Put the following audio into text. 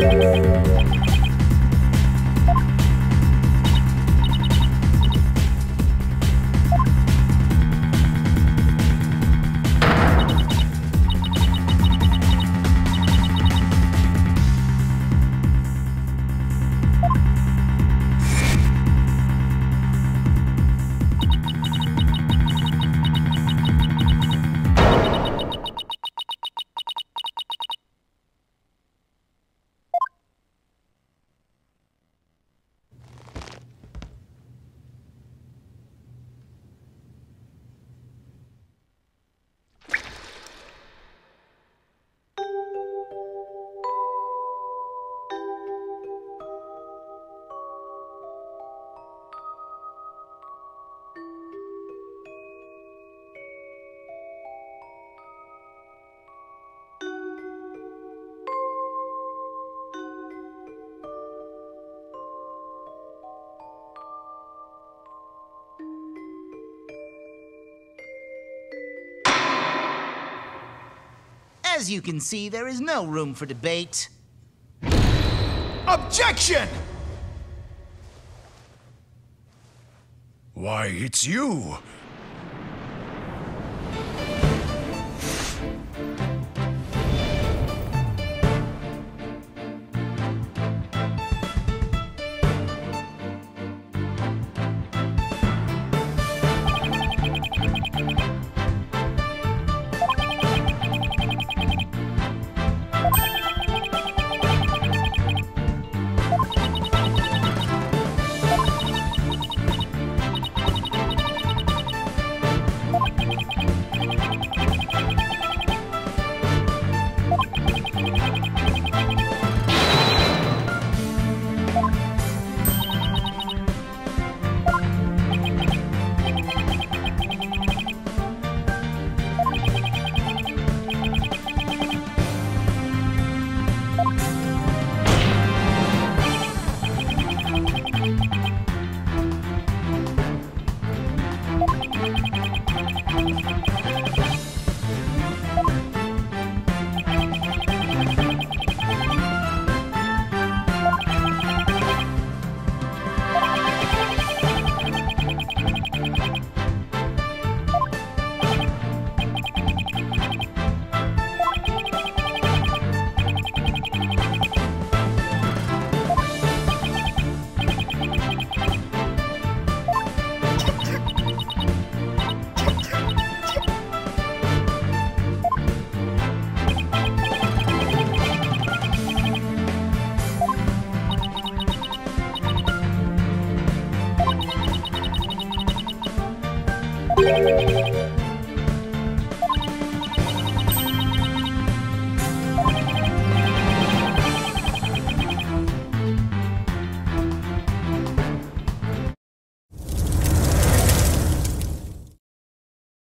Música As you can see, there is no room for debate. Objection! Why, it's you!